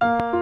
you